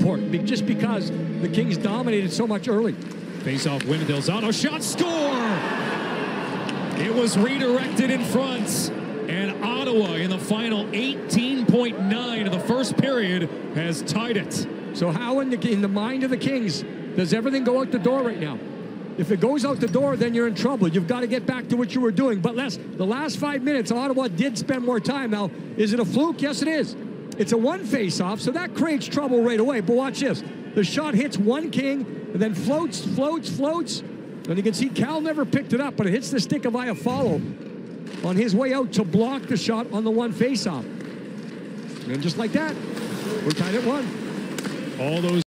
Port, just because the Kings dominated so much early. Face off win. Del Zotto shot score. It was redirected in front. And Ottawa in the final 18.9 of the first period has tied it. So how in the, in the mind of the Kings does everything go out the door right now? If it goes out the door, then you're in trouble. You've got to get back to what you were doing. But Les, the last five minutes, Ottawa did spend more time. Now, is it a fluke? Yes, it is. It's a one face-off, so that creates trouble right away. But watch this. The shot hits one King, and then floats, floats, floats. And you can see Cal never picked it up, but it hits the stick of Iafallo on his way out to block the shot on the one face-off. And just like that, we're tied at one. All those